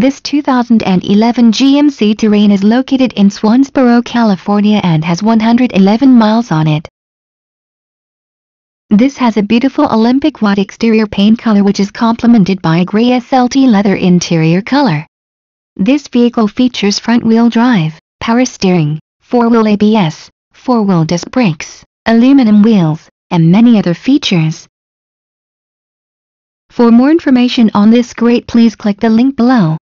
This 2011 GMC Terrain is located in Swansboro, California and has 111 miles on it. This has a beautiful Olympic white exterior paint color which is complemented by a gray SLT leather interior color. This vehicle features front-wheel drive, power steering, four-wheel ABS, four-wheel disc brakes, aluminum wheels, and many other features. For more information on this great please click the link below.